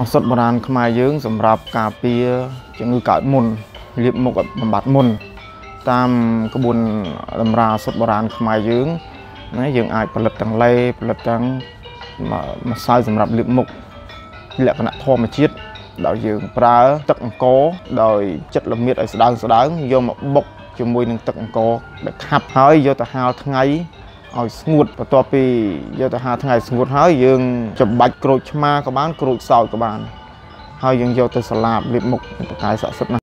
ឱសថបុរាណខ្មែរយើង សម្រាប់ការពារជំងឺកើតមុនលាបមុខបំបត្តិមុន តាមក្បួនតម្រាឱសថបុរាណខ្មែរយើងណាយើងអាចផលិតទាំងឡេផលិតទាំងម្សៅសម្រាប់លាបមុខលក្ខណៈធម្មជាតិដោយយើងប្រើទឹកអង្ករដោយចិត្តល្មៀតឲ្យស្ដើងស្ដើងយកមកបុកជាមួយនឹងទឹកអង្ករដែលខាប់ហើយយកទៅហាលថ្ងៃ ឲ្យស្ងួតបន្ទាប់ពីយកទៅហាលថ្ងៃស្ងួតហើយយើងចម្បាច់ក្រូចឆ្មាក៏បានក្រូចសោតក៏បានហើយយើងយកទៅសាឡាបលាបមុខប្រកាយស័ក្តិសិទ្ធិណា